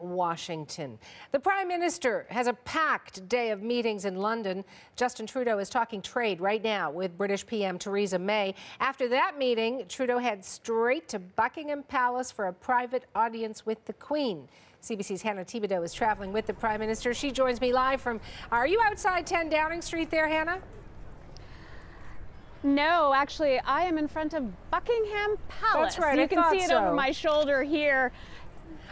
Washington. The Prime Minister has a packed day of meetings in London. Justin Trudeau is talking trade right now with British PM Theresa May. After that meeting, Trudeau heads straight to Buckingham Palace for a private audience with the Queen. CBC's Hannah Thibedeau is traveling with the Prime Minister. She joins me live from. Are you outside 10 Downing Street there, Hannah? No, actually, I am in front of Buckingham Palace. That's right. You I can see it so. over my shoulder here.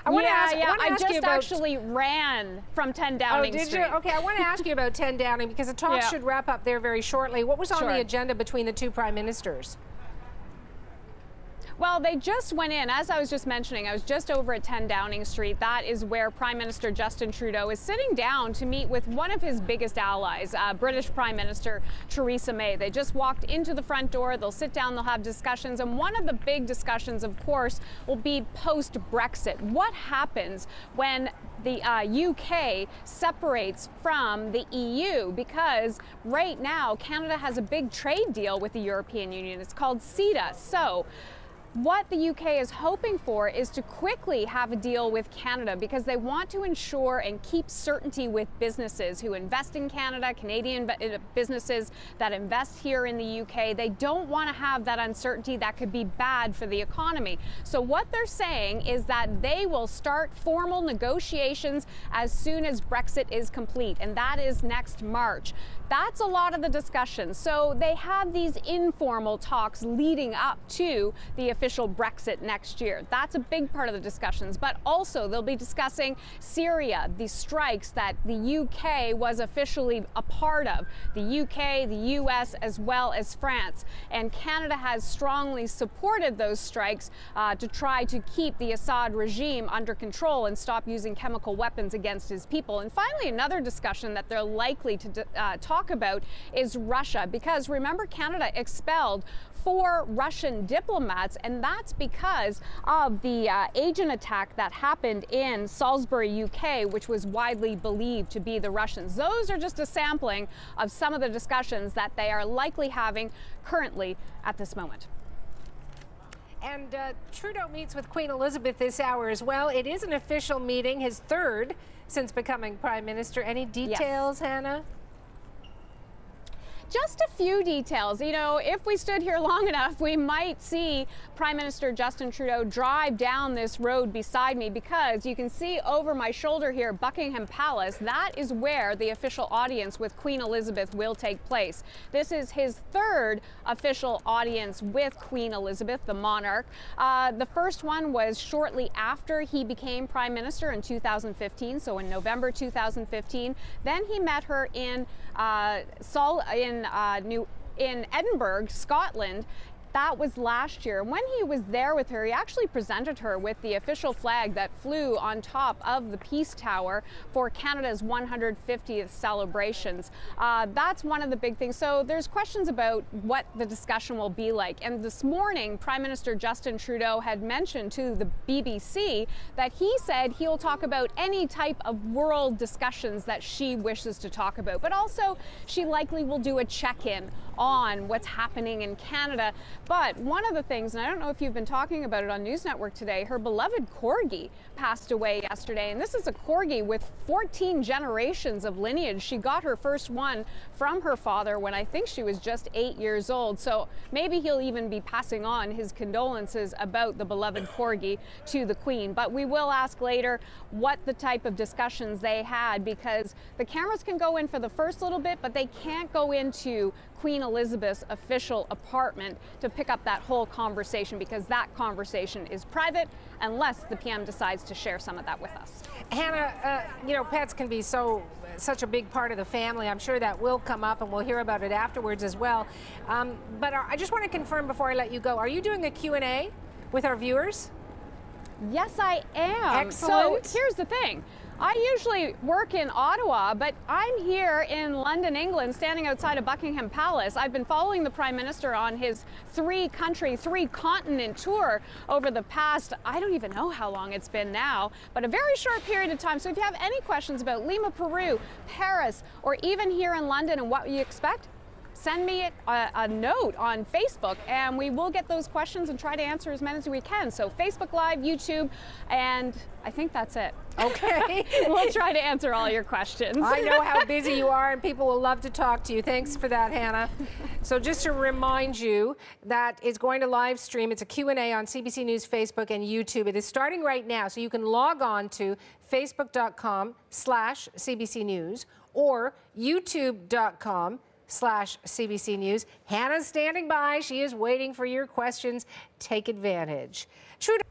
I want yeah, to ask. yeah. I, I ask just actually ran from 10 Downing Oh, did Street. you? Okay, I want to ask you about 10 Downing because the talk Yeah. should wrap up there very shortly. What was on Sure. the agenda between the two prime ministers? Well, they just went in, as I was just mentioning, I was just over at 10 Downing Street. That is where Prime Minister Justin Trudeau is sitting down to meet with one of his biggest allies, uh, British Prime Minister Theresa May. They just walked into the front door, they'll sit down, they'll have discussions, and one of the big discussions, of course, will be post Brexit. What happens when the uh, UK separates from the EU because right now Canada has a big trade deal with the European Union. It's called CETA. So what the UK is hoping for is to quickly have a deal with Canada because they want to ensure and keep certainty with businesses who invest in Canada, Canadian uh, businesses that invest here in the UK. They don't want to have that uncertainty that could be bad for the economy. So, what they're saying is that they will start formal negotiations as soon as Brexit is complete, and that is next March. That's a lot of the discussion. So they have these informal talks leading up to the official Brexit next year. That's a big part of the discussions. But also, they'll be discussing Syria, the strikes that the UK was officially a part of, the UK, the US, as well as France. And Canada has strongly supported those strikes uh, to try to keep the Assad regime under control and stop using chemical weapons against his people. And finally, another discussion that they're likely to uh, talk about is Russia, because remember, Canada expelled four Russian diplomats, and that's because of the uh, agent attack that happened in Salisbury, UK, which was widely believed to be the Russians. Those are just a sampling of some of the discussions that they are likely having currently at this moment. And uh, Trudeau meets with Queen Elizabeth this hour as well. It is an official meeting, his third since becoming prime minister. Any details, Hannah? Just a few details. You know, if we stood here long enough, we might see Prime Minister Justin Trudeau drive down this road beside me because you can see over my shoulder here Buckingham Palace. That is where the official audience with Queen Elizabeth will take place. This is his third official audience with Queen Elizabeth, the monarch. Uh, the first one was shortly after he became Prime Minister in 2015, so in November 2015. Then he met her in uh, Sol in uh, New in Edinburgh, Scotland. That was last year. When he was there with her, he actually presented her with the official flag that flew on top of the Peace Tower for Canada's 150th celebrations. Uh, that's one of the big things. So there's questions about what the discussion will be like. And this morning, Prime Minister Justin Trudeau had mentioned to the BBC that he said he'll talk about any type of world discussions that she wishes to talk about. But also, she likely will do a check in on what's happening in Canada. But one of the things, and I don't know if you've been talking about it on News Network today, her beloved corgi passed away yesterday. And this is a corgi with 14 generations of lineage. She got her first one from her father when I think she was just eight years old. So maybe he'll even be passing on his condolences about the beloved corgi to the Queen. But we will ask later what the type of discussions they had because the cameras can go in for the first little bit, but they can't go into Queen Elizabeth's official apartment to pick up that whole conversation because that conversation is private unless the PM decides to share some of that with us. Hannah, uh, you know, pets can be so such a big part of the family. I'm sure that will come up, and we'll hear about it afterwards as well. Um, but I just want to confirm before I let you go: Are you doing a Q&A with our viewers? Yes, I am. Excellent. So here's the thing. I usually work in Ottawa, but I'm here in London, England, standing outside of Buckingham Palace. I've been following the Prime Minister on his three country, three continent tour over the past, I don't even know how long it's been now, but a very short period of time. So if you have any questions about Lima, Peru, Paris, or even here in London and what you expect, send me a, uh, a, note on Facebook and we will get those questions and try to answer as many as we can. So Facebook Live, YouTube, and I think that's it. Okay. we'll try to answer all your questions. I know how busy you are and people will love to talk to you. Thanks for that, Hannah. So just to remind you that it's going to live stream. It's a Q&A on CBC News Facebook and YouTube. It is starting right now, so you can log on to facebook.com slash CBC News or youtube.com slash CBC News. Hannah's standing by. She is waiting for your questions. Take advantage. Trudeau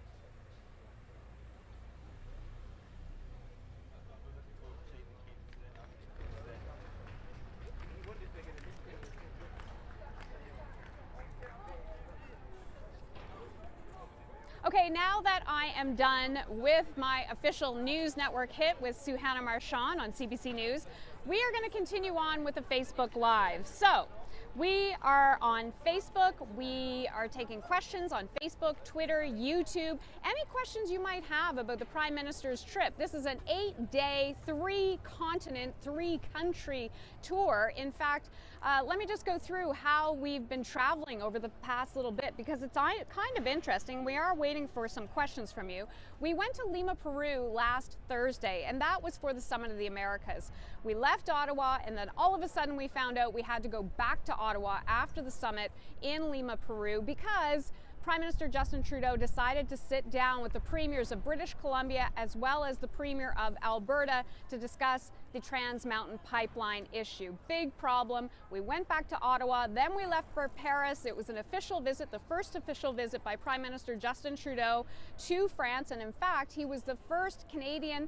Okay, now that I am done with my official news network hit with Suhana Meharchand on CBC News, we are going to continue on with the Facebook Live. So, we are on Facebook. We are taking questions on Facebook, Twitter, YouTube. Any questions you might have about the Prime Minister's trip. This is an eight day, three continent, three country tour. In fact, uh, let me just go through how we've been traveling over the past little bit because it's kind of interesting. We are waiting for some questions from you. We went to Lima, Peru last Thursday, and that was for the Summit of the Americas. We left Ottawa, and then all of a sudden we found out we had to go back to Ottawa after the summit in Lima, Peru because Prime Minister Justin Trudeau decided to sit down with the premiers of British Columbia as well as the premier of Alberta to discuss the Trans Mountain Pipeline issue. Big problem. We went back to Ottawa, then we left for Paris. It was an official visit, the first official visit by Prime Minister Justin Trudeau to France. And in fact, he was the first Canadian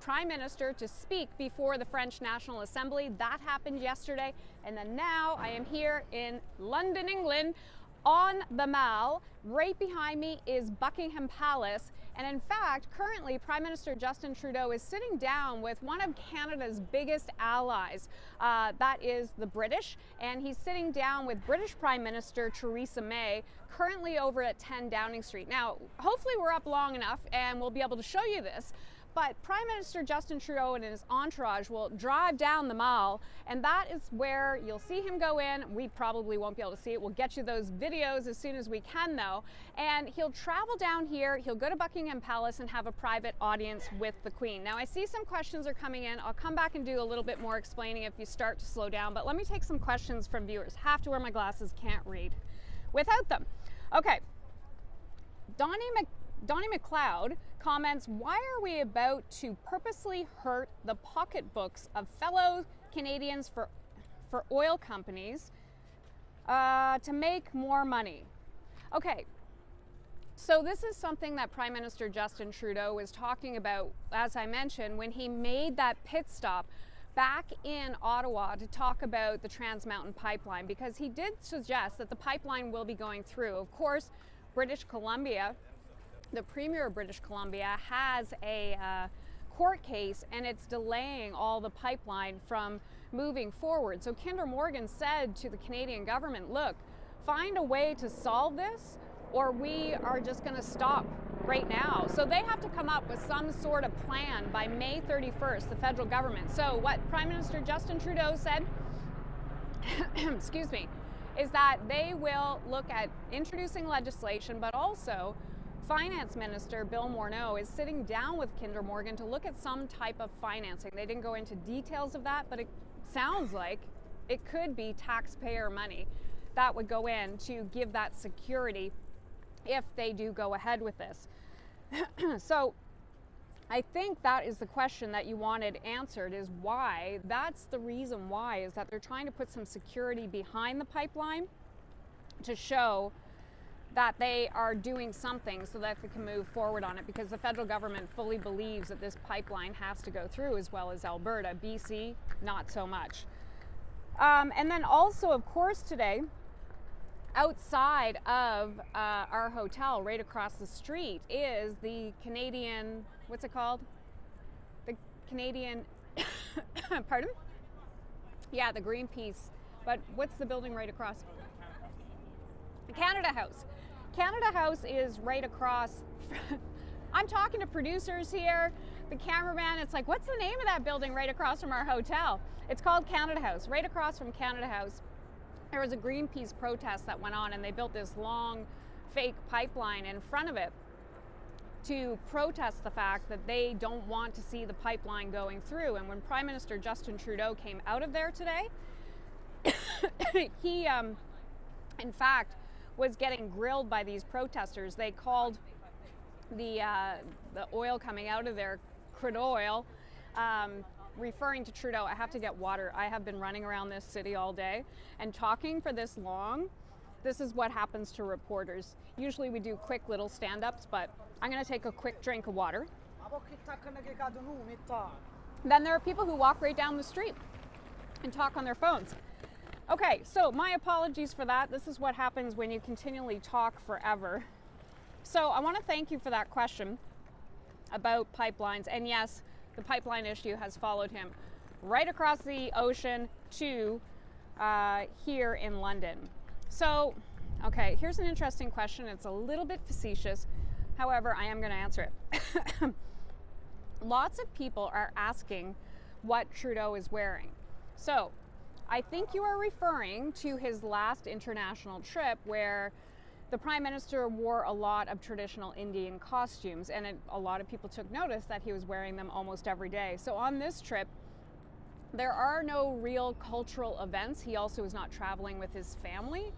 prime minister to speak before the French National Assembly. That happened yesterday. And then now I am here in London, England on the Mall. Right behind me is Buckingham Palace. And in fact, currently, Prime Minister Justin Trudeau is sitting down with one of Canada's biggest allies. Uh, that is the British. And he's sitting down with British Prime Minister Theresa May, currently over at 10 Downing Street. Now, hopefully, we're up long enough and we'll be able to show you this. But Prime Minister Justin Trudeau and his entourage will drive down the mall, and that is where you'll see him go in. We probably won't be able to see it. We'll get you those videos as soon as we can, though. And he'll travel down here, he'll go to Buckingham Palace and have a private audience with the Queen. Now, I see some questions are coming in. I'll come back and do a little bit more explaining if you start to slow down, but let me take some questions from viewers. Have to wear my glasses, can't read without them. Okay. Donnie, Mc, Donnie McLeod comments, why are we about to purposely hurt the pocketbooks of fellow Canadians for, for oil companies uh, to make more money? Okay, so this is something that Prime Minister Justin Trudeau was talking about, as I mentioned, when he made that pit stop back in Ottawa to talk about the Trans Mountain Pipeline because he did suggest that the pipeline will be going through. Of course, British Columbia the Premier of British Columbia has a uh, court case and it's delaying all the pipeline from moving forward. So Kinder Morgan said to the Canadian government, look, find a way to solve this or we are just going to stop right now. So they have to come up with some sort of plan by May 31st, the federal government. So what Prime Minister Justin Trudeau said, excuse me, is that they will look at introducing legislation, but also Finance Minister Bill Morneau is sitting down with Kinder Morgan to look at some type of financing. They didn't go into details of that, but it sounds like it could be taxpayer money that would go in to give that security if they do go ahead with this. so I think that is the question that you wanted answered is why. That's the reason why is that they're trying to put some security behind the pipeline to show that they are doing something so that they can move forward on it because the federal government fully believes that this pipeline has to go through as well as Alberta. BC, not so much. Um, and then also, of course, today, outside of uh, our hotel, right across the street, is the Canadian, what's it called? The Canadian, pardon? Yeah, the Greenpeace. But what's the building right across? The Canada House. Canada House is right across. I'm talking to producers here, the cameraman. It's like, what's the name of that building right across from our hotel? It's called Canada House, right across from Canada House. there was a Greenpeace protest that went on, and they built this long fake pipeline in front of it to protest the fact that they don't want to see the pipeline going through. And when Prime Minister Justin Trudeau came out of there today, he, um, in fact, was getting grilled by these protesters. They called the uh, the oil coming out of there crude oil, um, referring to Trudeau. I have to get water. I have been running around this city all day and talking for this long. This is what happens to reporters. Usually we do quick little stand-ups, but I'm going to take a quick drink of water. Then there are people who walk right down the street and talk on their phones. Okay, so my apologies for that. This is what happens when you continually talk forever. So I want to thank you for that question about pipelines. And yes, the pipeline issue has followed him right across the ocean to uh, here in London. So, okay, here's an interesting question. It's a little bit facetious. However, I am going to answer it. Lots of people are asking what Trudeau is wearing. So, I think you are referring to his last international trip where the prime minister wore a lot of traditional Indian costumes, and it, a lot of people took notice that he was wearing them almost every day. So on this trip, there are no real cultural events. He also is not traveling with his family.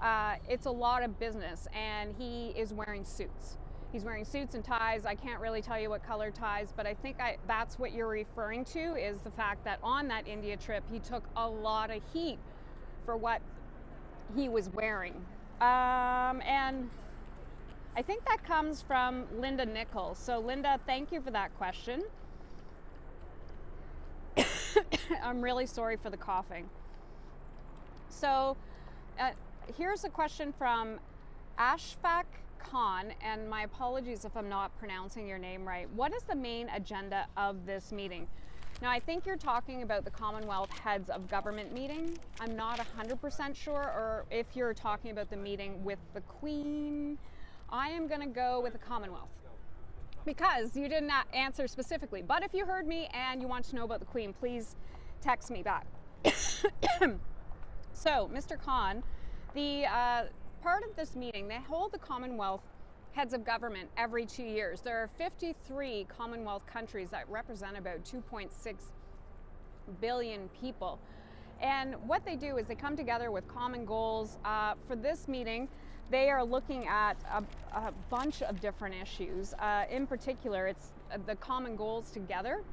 Uh, it's a lot of business, and he is wearing suits. He's wearing suits and ties. I can't really tell you what color ties, but I think I, that's what you're referring to is the fact that on that India trip, he took a lot of heat for what he was wearing. Um, and I think that comes from Linda Nichols. So, Linda, thank you for that question. I'm really sorry for the coughing. So, uh, here's a question from Ashfaq Khan, and my apologies if I'm not pronouncing your name right. What is the main agenda of this meeting? Now, I think you're talking about the Commonwealth Heads of Government meeting. I'm not 100% sure, or if you're talking about the meeting with the Queen. I am going to go with the Commonwealth because you didn't answer specifically. But if you heard me and you want to know about the Queen, please text me back. so, Mr. Khan, the uh, part of this meeting, they hold the Commonwealth heads of government every two years. There are 53 Commonwealth countries that represent about 2.6 billion people. And what they do is they come together with common goals. Uh, for this meeting, they are looking at a, a bunch of different issues. Uh, in particular, it's uh, the common goals together.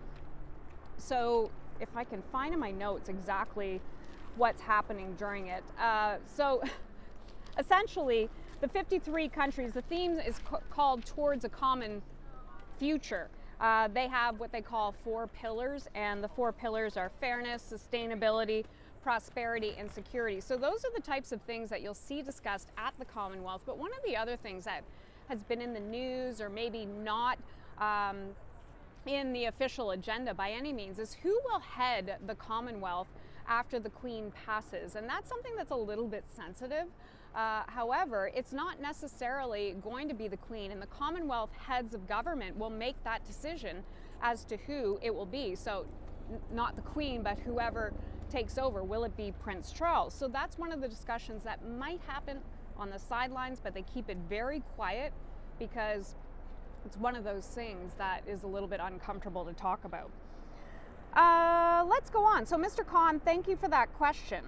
So, if I can find in my notes exactly what's happening during it. Uh, so, essentially, the 53 countries, the theme is called Towards a Common Future. Uh, they have what they call four pillars, and the four pillars are fairness, sustainability, prosperity, and security. So, those are the types of things that you'll see discussed at the Commonwealth. But one of the other things that has been in the news, or maybe not um, in the official agenda by any means, is who will head the Commonwealth after the Queen passes. And that's something that's a little bit sensitive. Uh, however, it's not necessarily going to be the Queen, and the Commonwealth heads of government will make that decision as to who it will be. So, not the Queen, but whoever takes over. Will it be Prince Charles? So, that's one of the discussions that might happen on the sidelines, but they keep it very quiet because it's one of those things that is a little bit uncomfortable to talk about. Uh, let's go on. So, Mr. Khan, thank you for that question.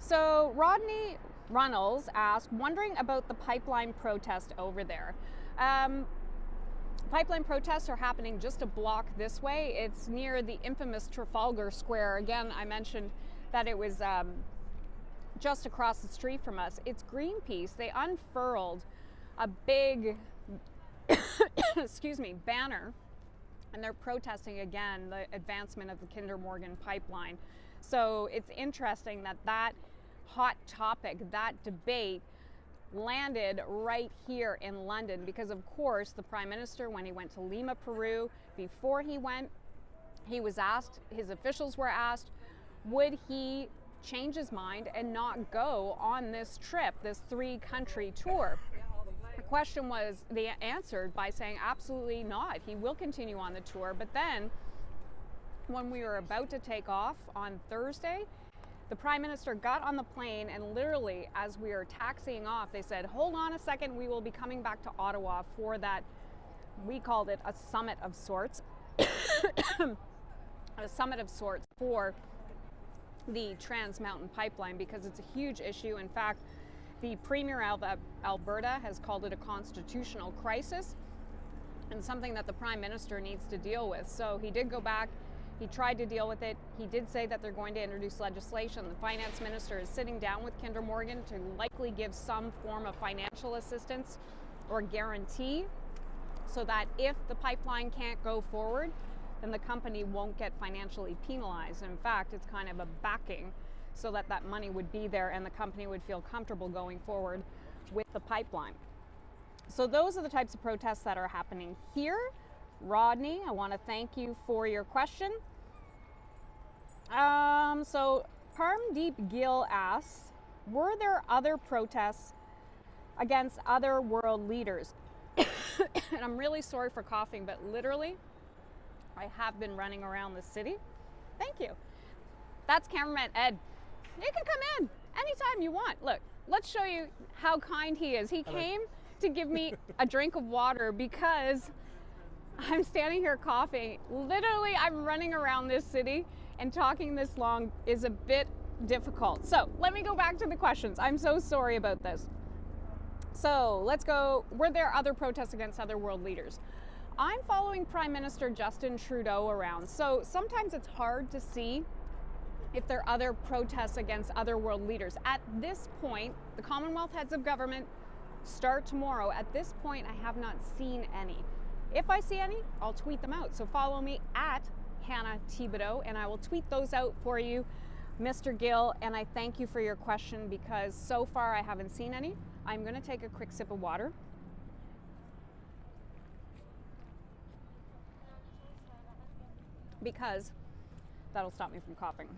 So Rodney Runnels asked, wondering about the pipeline protest over there. Um, pipeline protests are happening just a block this way. It's near the infamous Trafalgar Square. Again, I mentioned that it was um, just across the street from us. It's Greenpeace. They unfurled a big, excuse me, banner, and they're protesting again the advancement of the Kinder Morgan pipeline. So it's interesting that that hot topic, that debate, landed right here in London because, of course, the Prime Minister, when he went to Lima, Peru, before he went, he was asked, his officials were asked, would he change his mind and not go on this trip, this three country tour? The question was they answered by saying absolutely not. He will continue on the tour. But then, when we were about to take off on Thursday, The Prime Minister got on the plane, and literally, as we were taxiing off, they said, Hold on a second, we will be coming back to Ottawa for that. We called it a summit of sorts. a summit of sorts for the Trans Mountain Pipeline because it's a huge issue. In fact, the Premier of Alberta has called it a constitutional crisis and something that the Prime Minister needs to deal with. So he did go back, he tried to deal with it. He did say that they're going to introduce legislation. The Finance Minister is sitting down with Kinder Morgan to likely give some form of financial assistance or guarantee so that if the pipeline can't go forward, then the company won't get financially penalized. In fact, it's kind of a backing so that that money would be there and the company would feel comfortable going forward with the pipeline. So those are the types of protests that are happening here. Rodney, I want to thank you for your question. Um, so Parmdeep Gill asks, were there other protests against other world leaders? and I'm really sorry for coughing, but literally, I have been running around the city. Thank you. That's cameraman Ed. You can come in anytime you want. Look, let's show you how kind he is. He came to give me a drink of water because I'm standing here coughing. Literally, I'm running around this city and talking this long is a bit difficult. So let me go back to the questions. I'm so sorry about this. So let's go. Were there other protests against other world leaders? I'm following Prime Minister Justin Trudeau around. So sometimes it's hard to see if there are other protests against other world leaders. At this point, the Commonwealth heads of government start tomorrow. At this point, I have not seen any. If I see any, I'll tweet them out. So follow me at Hannah Thibedeau, and I will tweet those out for you, Mr. Gill. And I thank you for your question because so far I haven't seen any. I'm going to take a quick sip of water. Because that'll stop me from coughing.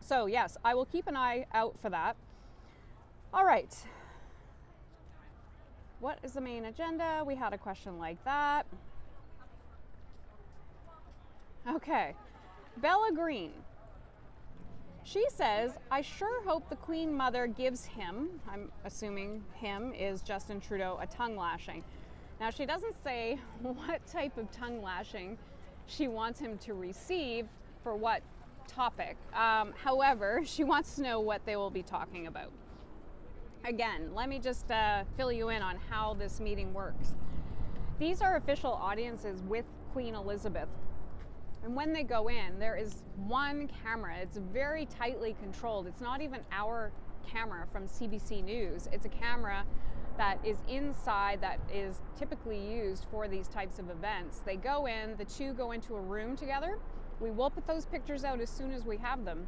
So, yes, I will keep an eye out for that. All right. What is the main agenda? We had a question like that. Okay. Bella Green. She says, I sure hope the Queen Mother gives him, I'm assuming him is Justin Trudeau, a tongue lashing. Now, she doesn't say what type of tongue lashing she wants him to receive for what topic. Um, however, she wants to know what they will be talking about. Again, let me just uh, fill you in on how this meeting works. These are official audiences with Queen Elizabeth. And when they go in, there is one camera. It's very tightly controlled. It's not even our camera from CBC News. It's a camera that is inside that is typically used for these types of events. They go in, the two go into a room together. We will put those pictures out as soon as we have them.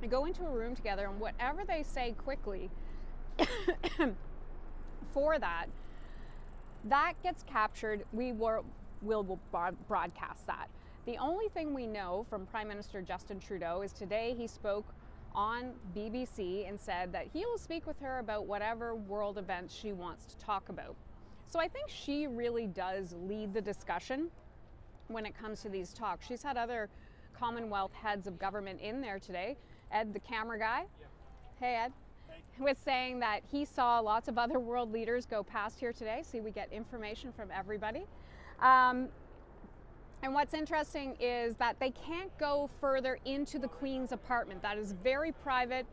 They go into a room together, and whatever they say quickly for that, that gets captured. We will, will broadcast that. The only thing we know from Prime Minister Justin Trudeau is today he spoke on BBC and said that he will speak with her about whatever world events she wants to talk about. So I think she really does lead the discussion when it comes to these talks. She's had other Commonwealth heads of government in there today. Ed, the camera guy. Yeah. Hey, Ed. Was saying that he saw lots of other world leaders go past here today. See, we get information from everybody. Um, and what's interesting is that they can't go further into the Queen's apartment. That is very private.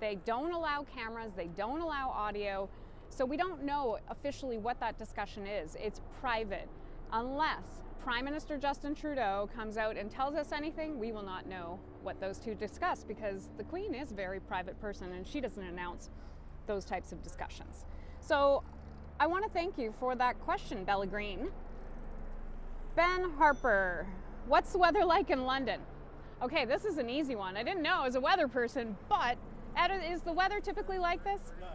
They don't allow cameras, they don't allow audio. So we don't know officially what that discussion is. It's private. Unless Prime Minister Justin Trudeau comes out and tells us anything, we will not know what those two discuss because the Queen is a very private person and she doesn't announce those types of discussions. So I want to thank you for that question, Bella Green. Ben Harper, what's the weather like in London? Okay, this is an easy one. I didn't know I was a weather person, but Ed, is the weather typically like this? No,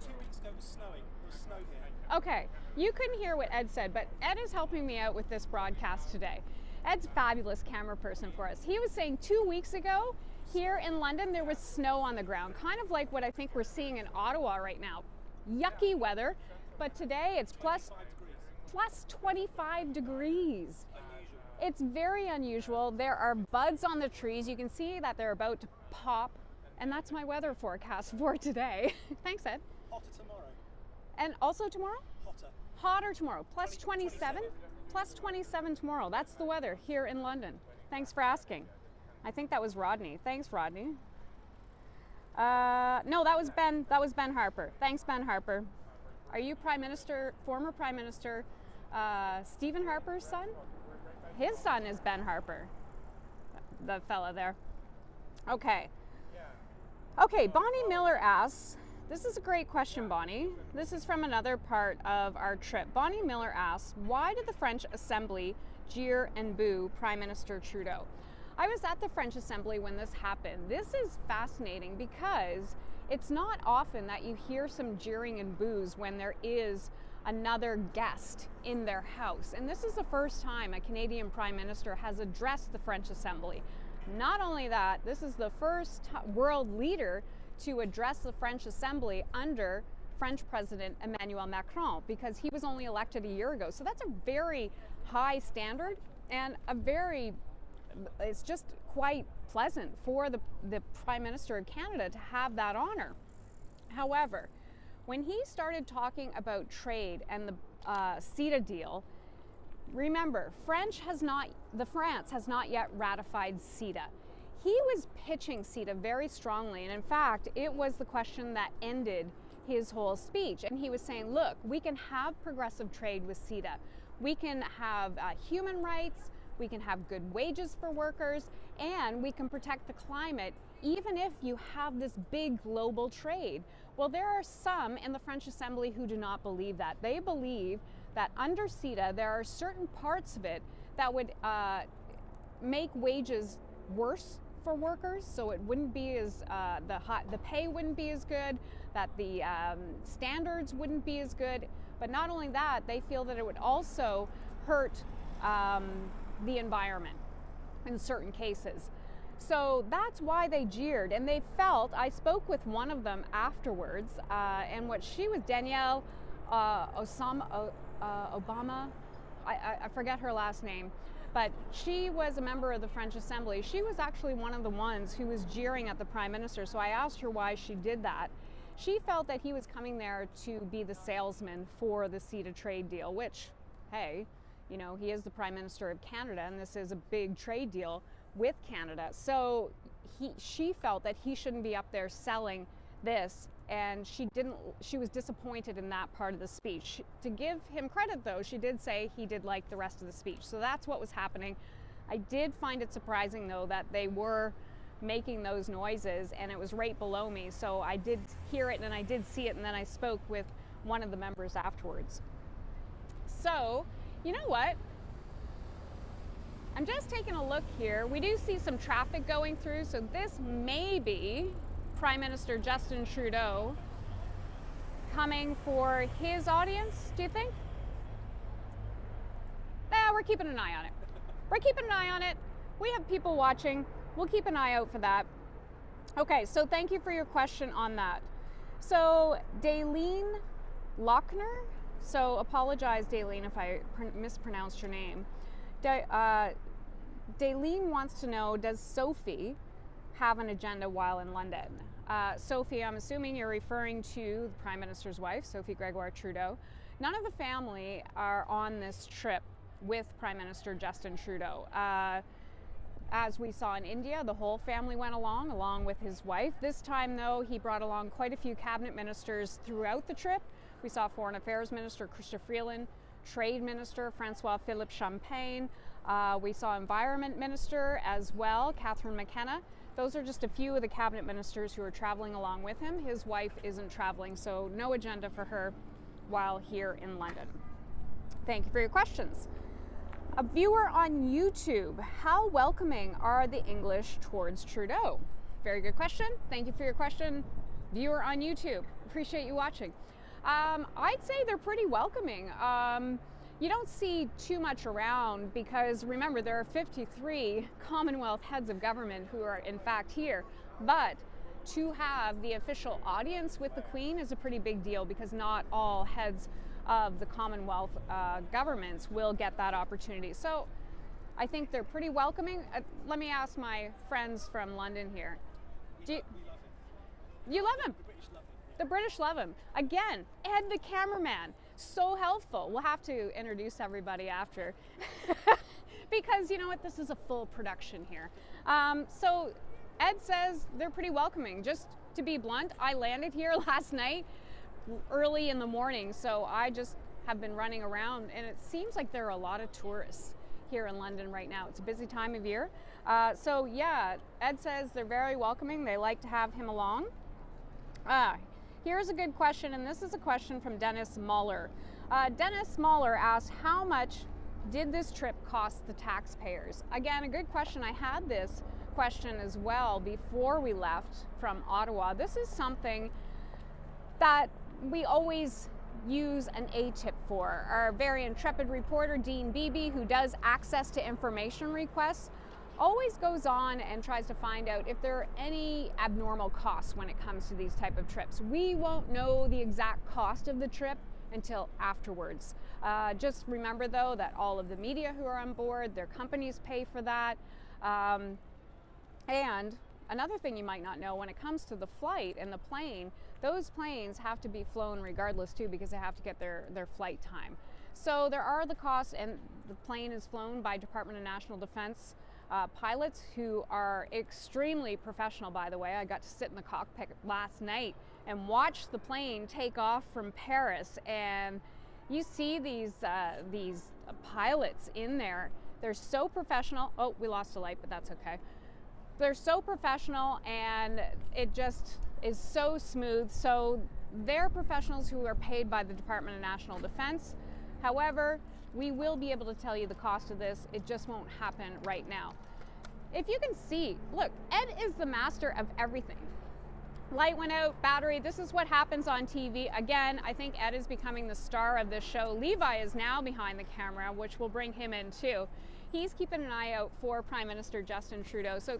two weeks ago it was snowing. It was snow here. Okay, you couldn't hear what Ed said, but Ed is helping me out with this broadcast today. Ed's fabulous camera person for us. He was saying two weeks ago here in London there was snow on the ground, kind of like what I think we're seeing in Ottawa right now. Yucky weather, but today it's plus plus 25 degrees. It's very unusual. There are buds on the trees. You can see that they're about to pop. And that's my weather forecast for today. Thanks, Ed. Hotter tomorrow. And also tomorrow? Hotter. Hotter tomorrow, plus 20 27, plus 27 tomorrow. That's the weather here in London. Thanks for asking. I think that was Rodney. Thanks, Rodney. Uh, no, that was Ben. That was Ben Harper. Thanks, Ben Harper. Are you Prime Minister, former Prime Minister uh, Stephen Harper's son? His son is Ben Harper, the fella there. Okay. Okay, Bonnie Miller asks, this is a great question, Bonnie. This is from another part of our trip. Bonnie Miller asks, why did the French Assembly jeer and boo Prime Minister Trudeau? I was at the French Assembly when this happened. This is fascinating because it's not often that you hear some jeering and boos when there is another guest in their house. And this is the first time a Canadian Prime Minister has addressed the French Assembly. Not only that, this is the first world leader to address the French Assembly under French President Emmanuel Macron because he was only elected a year ago. So that's a very high standard and a very it's just quite pleasant for the, the Prime Minister of Canada to have that honor. However, when he started talking about trade and the uh, CETA deal, remember, French has not, the France has not yet ratified CETA. He was pitching CETA very strongly, and in fact, it was the question that ended his whole speech. And he was saying, look, we can have progressive trade with CETA. We can have uh, human rights, we can have good wages for workers, and we can protect the climate even if you have this big global trade. Well, there are some in the French Assembly who do not believe that. They believe that under CETA, there are certain parts of it that would uh, make wages worse for workers, so it wouldn't be as uh, the hot, the pay wouldn't be as good, that the um, standards wouldn't be as good. But not only that, they feel that it would also hurt um, the environment in certain cases. So that's why they jeered, and they felt. I spoke with one of them afterwards, uh, and what she was Danielle uh, Osama, uh, Obama, I, I, forget her last name, but she was a member of the French Assembly. She was actually one of the ones who was jeering at the Prime Minister. So I asked her why she did that. She felt that he was coming there to be the salesman for the CETA trade deal, which, hey, you know, he is the Prime Minister of Canada, and this is a big trade deal with Canada. So he, she felt that he shouldn't be up there selling this, and she didn't. She was disappointed in that part of the speech. To give him credit, though, she did say he did like the rest of the speech. So that's what was happening. I did find it surprising, though, that they were making those noises, and it was right below me. So I did hear it, and I did see it, and then I spoke with one of the members afterwards. So you know what? I'm just taking a look here. We do see some traffic going through, so this may be Prime Minister Justin Trudeau coming for his audience, do you think? Yeah, we're keeping an eye on it. We're keeping an eye on it. We have people watching. We'll keep an eye out for that. Okay, so thank you for your question on that. So, Daleen Lochner, so apologize, Daleen, if I mispronounced your name. Da- uh, Daleen wants to know Does Sophie have an agenda while in London? Uh, Sophie, I'm assuming you're referring to the Prime Minister's wife, Sophie Gregoire Trudeau. None of the family are on this trip with Prime Minister Justin Trudeau. Uh, as we saw in India, the whole family went along, along with his wife. This time, though, he brought along quite a few cabinet ministers throughout the trip. We saw Foreign Affairs Minister Chrystia Freeland, Trade Minister Francois Philippe Champagne. Uh, we saw Environment Minister as well, Catherine McKenna. Those are just a few of the cabinet ministers who are traveling along with him. His wife isn't traveling, so no agenda for her while here in London. Thank you for your questions. A viewer on YouTube, how welcoming are the English towards Trudeau? Very good question. Thank you for your question. Viewer on YouTube, appreciate you watching. Um, I'd say they're pretty welcoming. Um, you don't see too much around because remember, there are 53 Commonwealth heads of government who are in fact here. But to have the official audience with the Queen is a pretty big deal because not all heads of the Commonwealth uh, governments will get that opportunity. So I think they're pretty welcoming. Uh, let me ask my friends from London here. Do you, you love him? The British love him. Again, Ed the cameraman, so helpful. We'll have to introduce everybody after. because you know what? This is a full production here. Um, so Ed says they're pretty welcoming. Just to be blunt, I landed here last night early in the morning, so I just have been running around, and it seems like there are a lot of tourists here in London right now. It's a busy time of year. Uh, so, yeah, Ed says they're very welcoming. They like to have him along. Ah, here's a good question, and this is a question from Dennis Muller. Uh, Dennis Muller asked, How much did this trip cost the taxpayers? Again, a good question. I had this question as well before we left from Ottawa. This is something that we always use an ATIP for. Our very intrepid reporter, Dean Beeby, who does access to information requests, always goes on and tries to find out if there are any abnormal costs when it comes to these type of trips. We won't know the exact cost of the trip until afterwards. Uh, just remember though that all of the media who are on board, their companies pay for that. Um, and another thing you might not know when it comes to the flight and the plane, those planes have to be flown regardless too because they have to get their, their flight time. So there are the costs, and the plane is flown by Department of National Defense uh, pilots who are extremely professional, by the way. I got to sit in the cockpit last night and watch the plane take off from Paris, and you see these uh, these pilots in there. They're so professional. Oh, we lost a light, but that's okay they're so professional and it just is so smooth. So they're professionals who are paid by the Department of National Defense. However, we will be able to tell you the cost of this. It just won't happen right now. If you can see, look, Ed is the master of everything. Light went out, battery, this is what happens on TV. Again, I think Ed is becoming the star of this show. Levi is now behind the camera, which will bring him in too. He's keeping an eye out for Prime Minister Justin Trudeau. So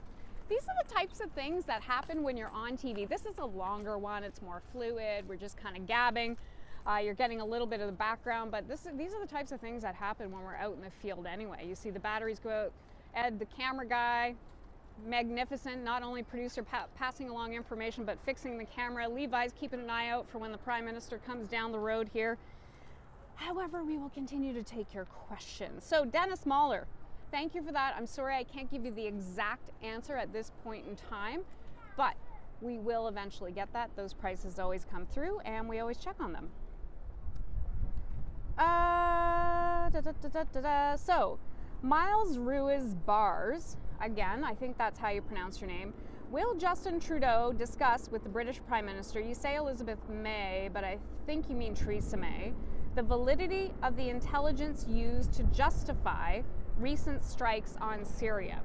these are the types of things that happen when you're on TV. This is a longer one, it's more fluid, we're just kind of gabbing. Uh, you're getting a little bit of the background, but this, these are the types of things that happen when we're out in the field anyway. You see the batteries go out. Ed, the camera guy, magnificent, not only producer pa passing along information, but fixing the camera. Levi's keeping an eye out for when the Prime Minister comes down the road here. However, we will continue to take your questions. So, Dennis Mahler, Thank you for that. I'm sorry I can't give you the exact answer at this point in time, but we will eventually get that. Those prices always come through and we always check on them. Uh, da, da, da, so, Miles Ruiz Bars, again, I think that's how you pronounce your name. Will Justin Trudeau discuss with the British Prime Minister, you say Elizabeth May, but I think you mean Theresa May, the validity of the intelligence used to justify recent strikes on Syria.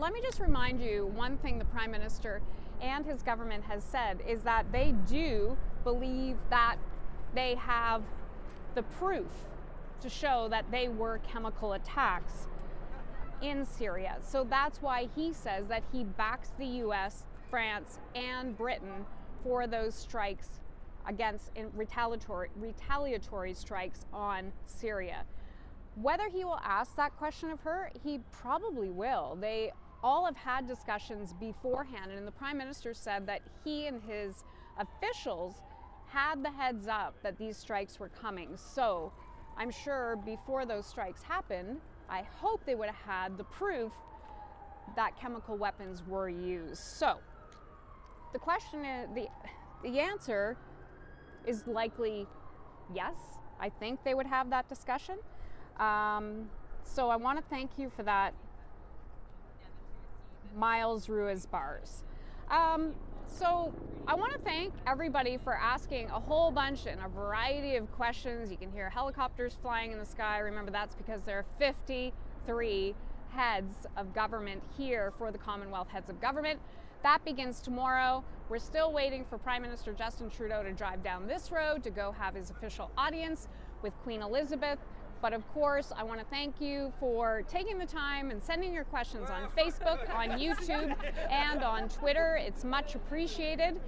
Let me just remind you one thing the Prime Minister and his government has said is that they do believe that they have the proof to show that they were chemical attacks in Syria. So that's why he says that he backs the US, France, and Britain for those strikes against retaliatory, retaliatory strikes on Syria. Whether he will ask that question of her, he probably will. They all have had discussions beforehand, and the Prime Minister said that he and his officials had the heads up that these strikes were coming. So I'm sure before those strikes happened, I hope they would have had the proof that chemical weapons were used. So the question is the the answer is likely yes. I think they would have that discussion. Um, so I want to thank you for that, Miles Ruiz Bars. Um, so I want to thank everybody for asking a whole bunch and a variety of questions. You can hear helicopters flying in the sky. Remember, that's because there are 53 heads of government here for the Commonwealth Heads of Government. That begins tomorrow. We're still waiting for Prime Minister Justin Trudeau to drive down this road to go have his official audience with Queen Elizabeth. But of course, I want to thank you for taking the time and sending your questions on Facebook, on YouTube, and on Twitter. It's much appreciated.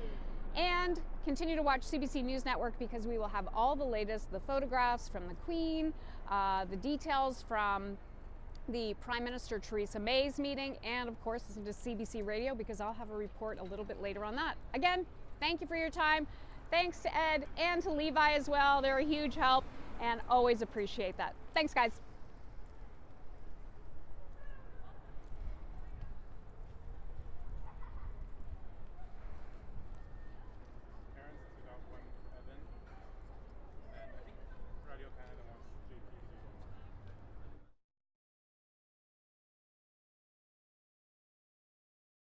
And continue to watch CBC News Network because we will have all the latest the photographs from the Queen, uh, the details from the Prime Minister Theresa May's meeting, and of course, listen to CBC Radio because I'll have a report a little bit later on that. Again, thank you for your time. Thanks to Ed and to Levi as well. They're a huge help and always appreciate that. Thanks, guys.